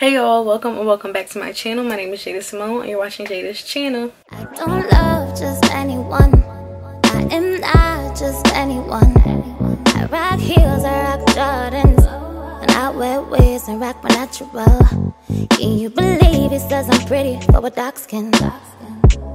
Hey y'all, welcome and welcome back to my channel. My name is Jada Simone and you're watching Jada's channel. I don't love just anyone. I am not just anyone. I rock heels, I rock Jordans. And I wear wigs and rock my natural. Can you believe it says I'm pretty for a dark skin?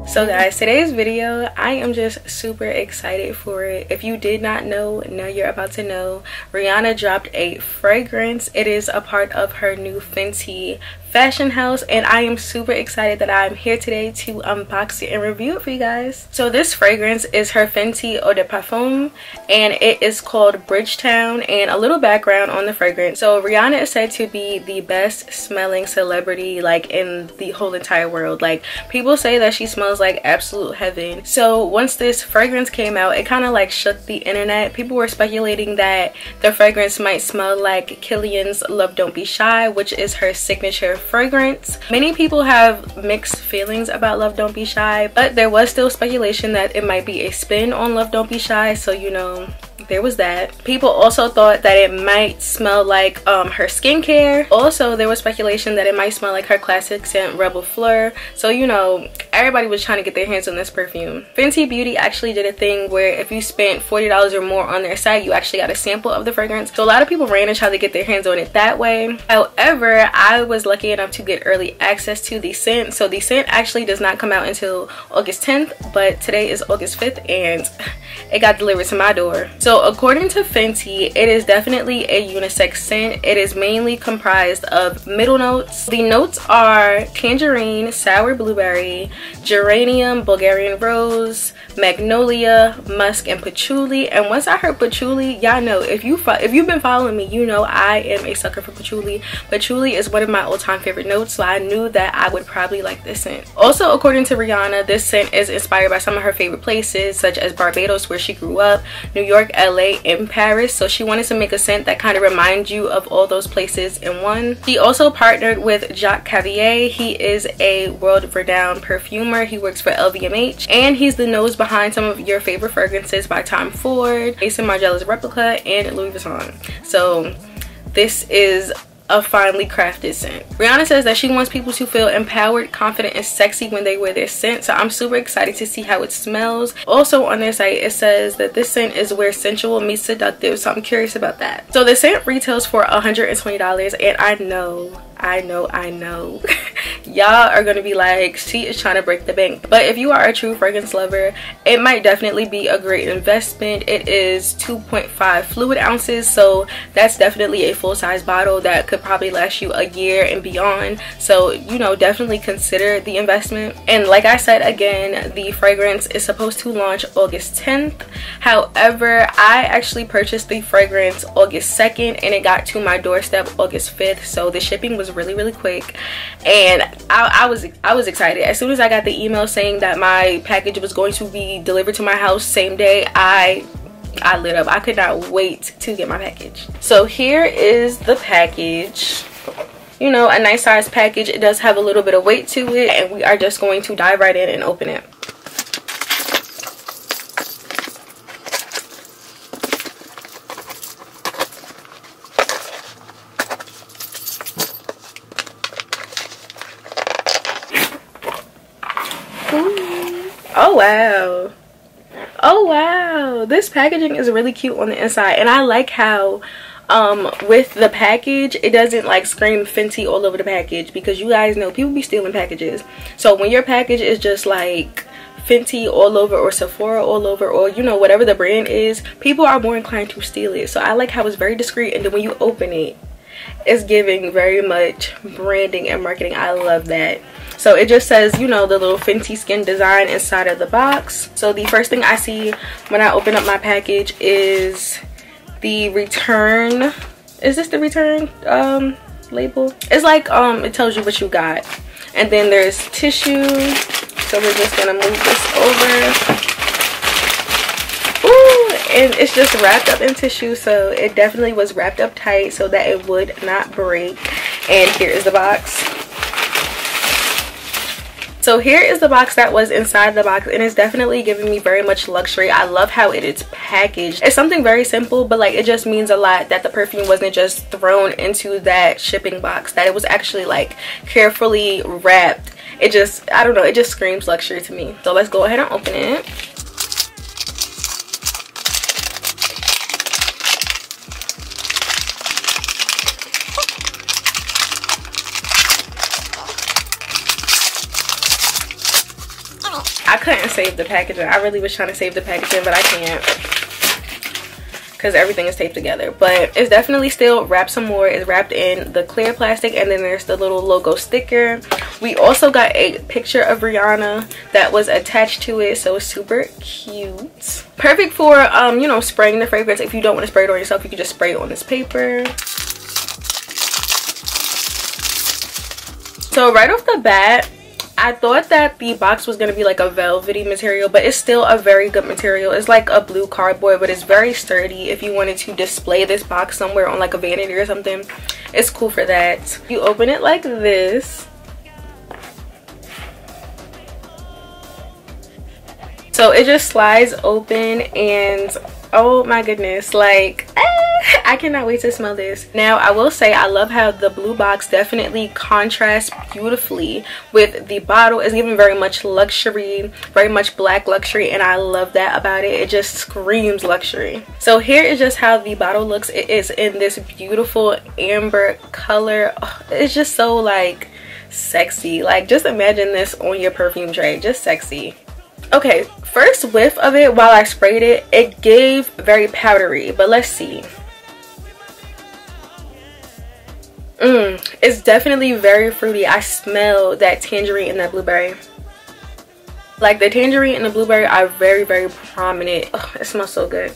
So guys, today's video, I am just super excited for it. If you did not know, now you're about to know. Rihanna dropped a fragrance. It is a part of her new Fenty fashion house and I am super excited that I'm here today to unbox it and review it for you guys. So this fragrance is her Fenty Eau de Parfum and it is called Bridgetown and a little background on the fragrance. So Rihanna is said to be the best smelling celebrity like in the whole entire world. Like people say that she smells like absolute heaven. So once this fragrance came out it kind of like shook the internet. People were speculating that the fragrance might smell like Kilian's Love Don't Be Shy which is her signature fragrance. Many people have mixed feelings about Love Don't Be Shy, but there was still speculation that it might be a spin on Love Don't Be Shy, so you know, there was that. People also thought that it might smell like um, her skincare. Also there was speculation that it might smell like her classic scent Reb'l Fleur. So you know everybody was trying to get their hands on this perfume. Fenty beauty actually did a thing where if you spent 40 dollars or more on their site you actually got a sample of the fragrance. So a lot of people ran and tried to get their hands on it that way. However i was lucky enough to get early access to the scent. So the scent actually does not come out until august 10th but today is august 5th and it got delivered to my door. So according to Fenty, it is definitely a unisex scent. It is mainly comprised of middle notes. The notes are tangerine, sour blueberry, geranium, Bulgarian rose, magnolia, musk, and patchouli. And once I heard patchouli, y'all know if you if you've been following me, you know I am a sucker for patchouli. Patchouli is one of my all-time favorite notes, so I knew that I would probably like this scent. Also, according to Rihanna, this scent is inspired by some of her favorite places, such as Barbados, where she grew up, New York, LA, and Paris. So she wanted to make a scent that kind of reminds you of all those places in one. She also partnered with Jacques Cavallier. He is a world-renowned perfumer. He works for LVMH, and he's the nose behind some of your favorite fragrances by Tom Ford, Maison Margiela's Replica, and Louis Vuitton. So this is a finely crafted scent. Rihanna says that she wants people to feel empowered, confident, and sexy when they wear this scent. So I'm super excited to see how it smells. Also on their site, it says that this scent is where sensual meets seductive. So I'm curious about that. So the scent retails for $120 and I know I know, I know. Y'all are gonna be like, she is trying to break the bank. But if you are a true fragrance lover, it might definitely be a great investment. It is 2.5 fluid ounces, so that's definitely a full-size bottle that could probably last you a year and beyond. So, you know, definitely consider the investment. And like I said again, the fragrance is supposed to launch August 10th. However, I actually purchased the fragrance August 2nd and it got to my doorstep August 5th. So the shipping was was really really quick. And I, I was I was excited. As soon as I got the email saying that my package was going to be delivered to my house same day I I lit up. I could not wait to get my package. So here is the package. You know a nice size package. It does have a little bit of weight to it and we are just going to dive right in and open it Oh wow. Oh wow. This packaging is really cute on the inside and I like how um with the package it doesn't like scream Fenty all over the package because you guys know people be stealing packages. So when your package is just like Fenty all over or Sephora all over or you know whatever the brand is, people are more inclined to steal it. So I like how it's very discreet and then when you open it, it's giving very much branding and marketing. I love that so it just says you know the little fenty skin design inside of the box. So the first thing i see when i open up my package is the return. Is this the return um label? It's like um it tells you what you got. And then there's tissue. So we're just gonna move this over. And it's just wrapped up in tissue so it definitely was wrapped up tight so that it would not break. And here is the box so here is the box that was inside the box and it's definitely giving me very much luxury. I love how it is packaged. It's something very simple but like it just means a lot that the perfume wasn't just thrown into that shipping box that it was actually like carefully wrapped. It just i don't know it just screams luxury to me. So let's go ahead and open it couldn't save the packaging. I really was trying to save the packaging, but I can't because everything is taped together. But it's definitely still wrapped some more. It's wrapped in the clear plastic and then there's the little logo sticker. We also got a picture of Rihanna that was attached to it, so it's super cute. Perfect for, um, you know, spraying the fragrance. If you don't want to spray it on yourself, you can just spray it on this paper. So right off the bat, I thought that the box was going to be like a velvety material, but it's still a very good material. It's like a blue cardboard, but it's very sturdy. If you wanted to display this box somewhere on like a vanity or something, it's cool for that. You open it like this. So it just slides open and oh my goodness, like... Ah! I cannot wait to smell this. Now, I will say I love how the blue box definitely contrasts beautifully with the bottle. It's giving very much luxury, very much black luxury, and I love that about it. It just screams luxury. So here is just how the bottle looks. It is in this beautiful amber color. Oh, it's just so like sexy. Like just imagine this on your perfume tray. Just sexy okay first whiff of it while i sprayed it it gave very powdery but let's see Mmm, it's definitely very fruity. I smell that tangerine and that blueberry. Like the tangerine and the blueberry are very, very prominent. It smells so good.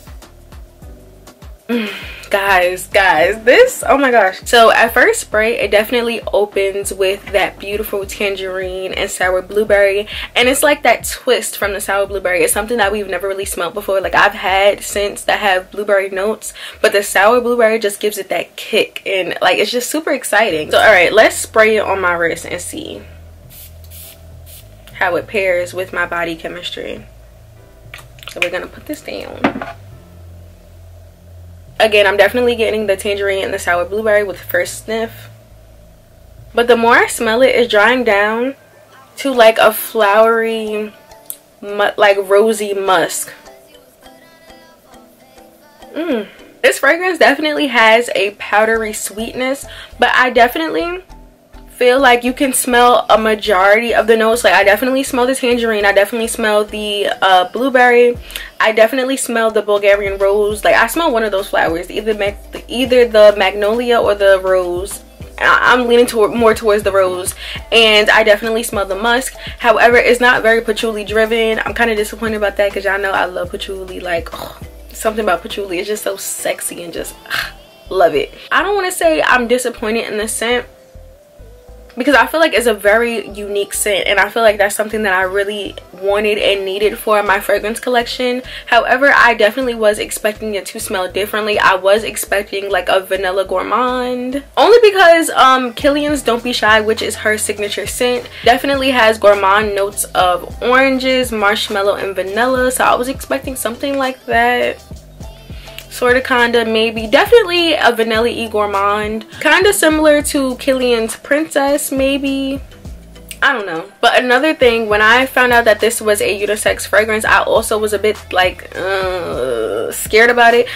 Mm guys guys this oh my gosh. So at first spray it definitely opens with that beautiful tangerine and sour blueberry. And it's like that twist from the sour blueberry. It's something that we've never really smelled before. Like i've had scents that have blueberry notes but the sour blueberry just gives it that kick. And like it's just super exciting. So all right let's spray it on my wrist and see how it pairs with my body chemistry. So we're gonna put this down again i'm definitely getting the tangerine and the sour blueberry with the first sniff but the more i smell it it's drying down to like a flowery like rosy musk mm. this fragrance definitely has a powdery sweetness but i definitely feel like you can smell a majority of the notes. Like i definitely smell the tangerine. I definitely smell the uh, blueberry. I definitely smell the bulgarian rose. Like i smell one of those flowers either either the magnolia or the rose. I'm leaning toward more towards the rose. And I definitely smell the musk. However it's not very patchouli driven. I'm kind of disappointed about that because y'all know I love patchouli. Like oh, something about patchouli is just so sexy and just ugh, love it. I don't want to say I'm disappointed in the scent because I feel like it's a very unique scent and I feel like that's something that I really wanted and needed for my fragrance collection. However, I definitely was expecting it to smell differently. I was expecting like a vanilla gourmand only because um Kilian's Don't Be Shy which is her signature scent definitely has gourmand notes of oranges, marshmallow and vanilla so I was expecting something like that sort of kinda maybe definitely a vanilla e gourmand kind of similar to Kilian's princess maybe I don't know. But another thing, when I found out that this was a unisex fragrance, I also was a bit like uh, scared about it.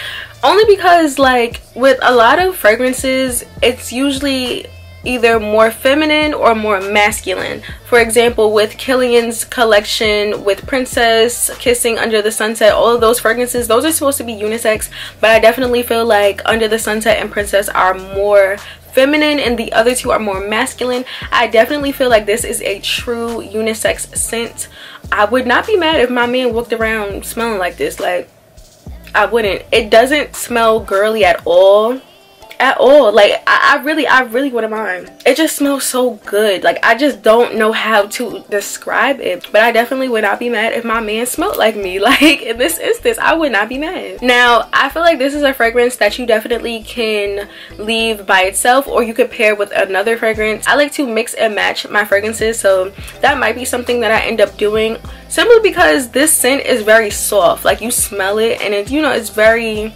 Only because like with a lot of fragrances, it's usually either more feminine or more masculine. For example, with Kilian's collection with Princess, Kissing Under the Sunset, all of those fragrances, those are supposed to be unisex, but I definitely feel like Under the Sunset and Princess are more feminine and the other two are more masculine. I definitely feel like this is a true unisex scent. I would not be mad if my man walked around smelling like this. Like, I wouldn't. It doesn't smell girly at all at all. Like I, I really i really wouldn't mind. It just smells so good. Like i just don't know how to describe it but i definitely would not be mad if my man smelled like me. Like in this instance i would not be mad. Now i feel like this is a fragrance that you definitely can leave by itself or you could pair with another fragrance. I like to mix and match my fragrances so that might be something that i end up doing simply because this scent is very soft. Like you smell it and it's you know it's very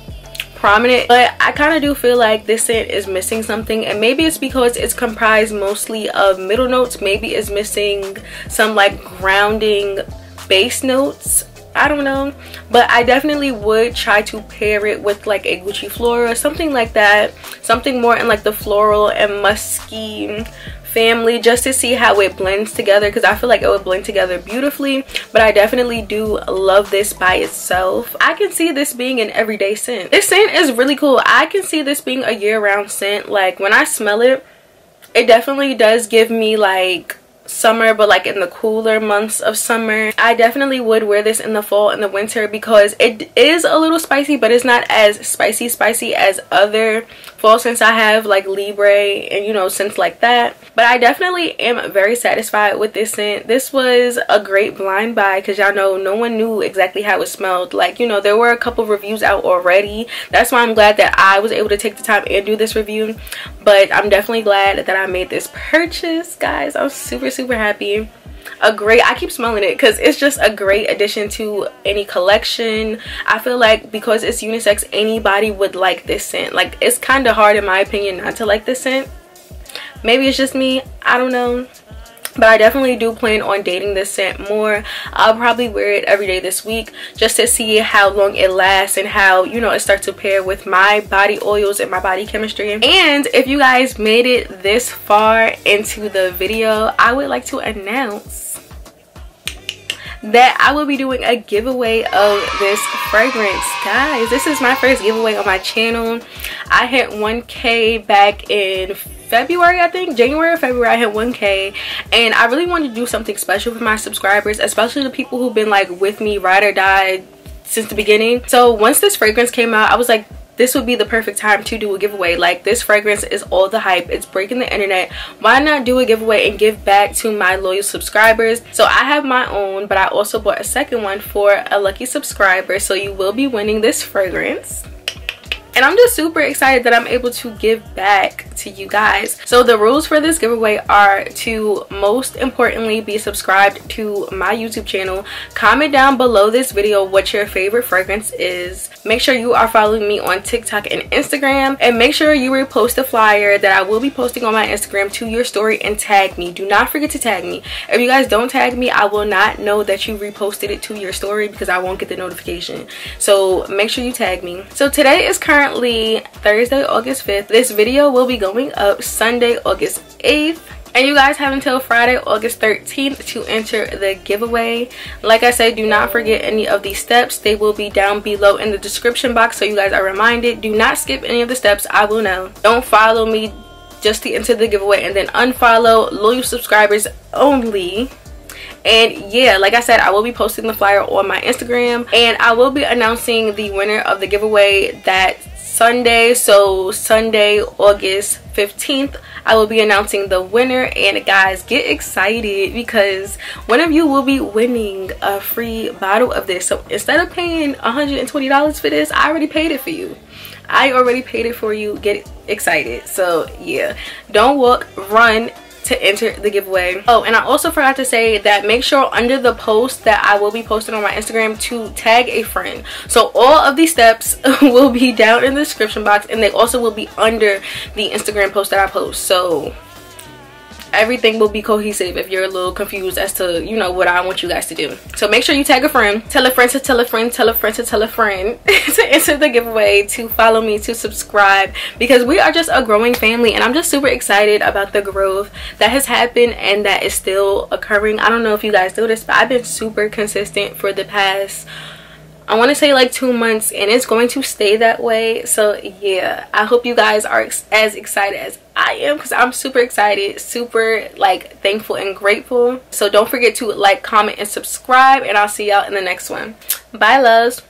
prominent but i kind of do feel like this scent is missing something and maybe it's because it's comprised mostly of middle notes maybe it's missing some like grounding base notes I don't know but I definitely would try to pair it with like a Gucci Flora something like that something more in like the floral and musky family just to see how it blends together because I feel like it would blend together beautifully. But I definitely do love this by itself. I can see this being an everyday scent. This scent is really cool. I can see this being a year-round scent. Like when I smell it it definitely does give me like summer but like in the cooler months of summer. I definitely would wear this in the fall and the winter because it is a little spicy but it's not as spicy spicy as other fall scents i have like libre and you know scents like that. But i definitely am very satisfied with this scent. This was a great blind buy because y'all know no one knew exactly how it smelled. Like you know there were a couple reviews out already. That's why i'm glad that i was able to take the time and do this review. But i'm definitely glad that i made this purchase guys. I'm super super happy a great i keep smelling it because it's just a great addition to any collection. I feel like because it's unisex anybody would like this scent. Like it's kind of hard in my opinion not to like this scent. Maybe it's just me i don't know but I definitely do plan on dating this scent more. I'll probably wear it every day this week just to see how long it lasts and how, you know, it starts to pair with my body oils and my body chemistry. And if you guys made it this far into the video, I would like to announce that I will be doing a giveaway of this fragrance. Guys, this is my first giveaway on my channel. I hit 1k back in February, I think. January or February, I hit 1K. And I really wanted to do something special for my subscribers, especially the people who've been like with me, ride or die since the beginning. So once this fragrance came out, I was like, this would be the perfect time to do a giveaway like this fragrance is all the hype it's breaking the internet why not do a giveaway and give back to my loyal subscribers so i have my own but i also bought a second one for a lucky subscriber so you will be winning this fragrance and i'm just super excited that i'm able to give back to you guys. So the rules for this giveaway are to most importantly be subscribed to my youtube channel. Comment down below this video what your favorite fragrance is. Make sure you are following me on tiktok and instagram. And make sure you repost the flyer that i will be posting on my instagram to your story and tag me. Do not forget to tag me. If you guys don't tag me i will not know that you reposted it to your story because i won't get the notification. So make sure you tag me. So today is currently currently Thursday, August 5th. This video will be going up Sunday, August 8th. And you guys have until Friday, August 13th to enter the giveaway. Like I said, do not forget any of these steps. They will be down below in the description box so you guys are reminded. Do not skip any of the steps. I will know. Don't follow me just to enter the giveaway and then unfollow loyal subscribers only and yeah like i said i will be posting the flyer on my instagram and i will be announcing the winner of the giveaway that Sunday. So Sunday, August 15th, I will be announcing the winner. And guys, get excited because one of you will be winning a free bottle of this. So instead of paying $120 for this, I already paid it for you. I already paid it for you. Get excited. So yeah, don't walk, run to enter the giveaway. Oh and i also forgot to say that make sure under the post that i will be posting on my instagram to tag a friend. So all of these steps will be down in the description box and they also will be under the instagram post that i post. So everything will be cohesive if you're a little confused as to you know what i want you guys to do. So make sure you tag a friend. Tell a friend to tell a friend tell a friend to tell a friend to enter the giveaway to follow me to subscribe because we are just a growing family and i'm just super excited about the growth that has happened and that is still occurring. I don't know if you guys noticed but i've been super consistent for the past I want to say like two months and it's going to stay that way. So yeah, I hope you guys are ex as excited as I am because I'm super excited, super like thankful and grateful. So don't forget to like, comment, and subscribe and I'll see y'all in the next one. Bye loves.